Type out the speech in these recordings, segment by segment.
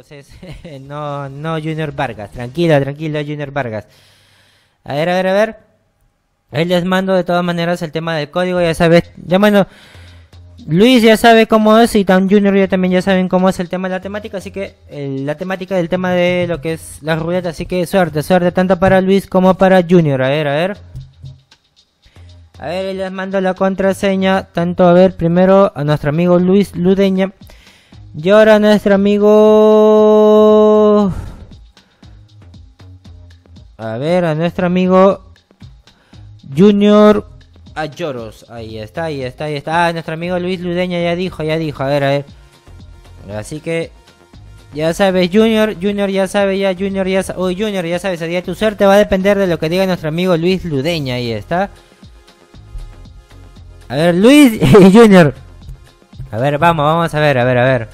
Lloros es, no, no Junior Vargas. Tranquila, tranquila, Junior Vargas. A ver, a ver, a ver. Ahí les mando de todas maneras el tema del código, ya sabes. Ya bueno, Luis ya sabe cómo es y Tan Junior ya también ya saben cómo es el tema de la temática, así que la temática del tema de lo que es la ruleta, así que suerte, suerte tanto para Luis como para Junior. A ver, a ver. A ver, les mando la contraseña, tanto a ver primero a nuestro amigo Luis Ludeña y ahora nuestro amigo... A ver, a nuestro amigo Junior Ayoros. Ahí está, ahí está, ahí está. Ah, nuestro amigo Luis Ludeña ya dijo, ya dijo. A ver, a ver. Así que ya sabes, Junior, Junior ya sabe, ya Junior ya sabe. Uy, Junior ya sabes, día tu suerte va a depender de lo que diga nuestro amigo Luis Ludeña. Ahí está. A ver, Luis y Junior. A ver, vamos, vamos a ver, a ver, a ver.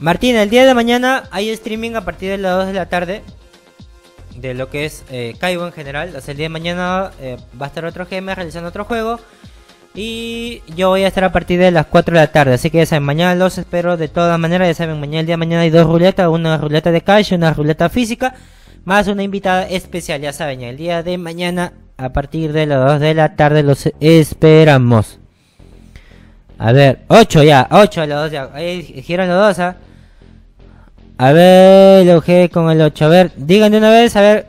Martín, el día de mañana hay streaming a partir de las 2 de la tarde. De lo que es eh, Kaibo en general. O sea, el día de mañana eh, va a estar otro GM realizando otro juego. Y yo voy a estar a partir de las 4 de la tarde. Así que ya saben, mañana los espero de todas maneras. Ya saben, mañana el día de mañana hay dos ruletas. Una ruleta de cash una ruleta física. Más una invitada especial, ya saben. El día de mañana a partir de las 2 de la tarde los esperamos. A ver, 8 ya, 8 los dos ya. Ahí giran los dos, ¿ah? A ver, lo G con el 8. A ver, digan de una vez, a ver.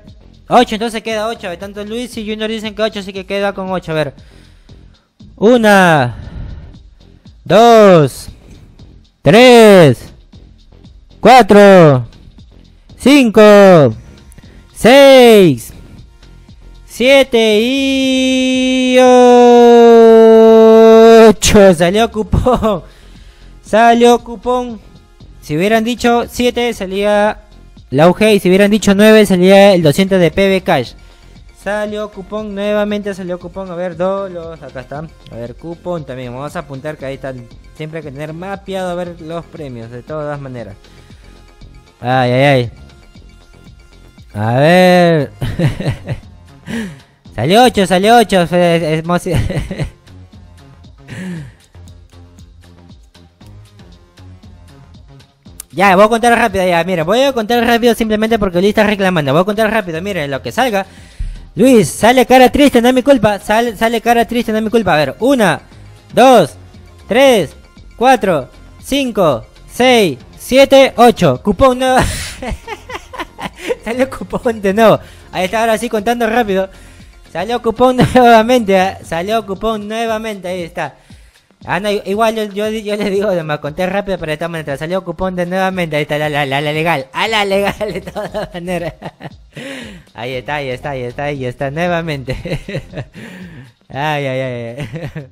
8, entonces queda 8. Tanto Luis y Junior dicen que 8, así que queda con 8. A ver. 1, 2, 3, 4, 5, 6, 7 y 8. Salió cupón. Salió cupón. Si hubieran dicho 7 salía la UG y si hubieran dicho 9 salía el 200 de PB Cash. Salió cupón, nuevamente salió cupón. A ver, dos, acá están. A ver, cupón también. Vamos a apuntar que ahí están. Siempre hay que tener mapeado a ver los premios, de todas maneras. Ay, ay, ay. A ver. Salió 8, salió 8. ya, voy a contar rápido. Ya, mira, voy a contar rápido simplemente porque Luis está reclamando. Voy a contar rápido, miren, lo que salga. Luis, sale cara triste, no es mi culpa. Sale, sale cara triste, no es mi culpa. A ver, 1, 2, 3, 4, 5, 6, 7, 8. Cupón nuevo. Salió cupón de nuevo. Ahí está, ahora sí contando rápido. Salió cupón nuevamente, ¿eh? salió cupón nuevamente, ahí está. Ah, no, igual yo, yo, yo le digo, me conté rápido, pero de todas maneras, salió cupón de nuevamente, ahí está la, la, la, legal, a la legal de todas maneras. Ahí está, ahí está, ahí está, ahí está, nuevamente. Ay, ay, ay.